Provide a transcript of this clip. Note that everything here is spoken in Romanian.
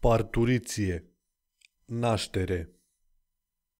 parturiție, naștere.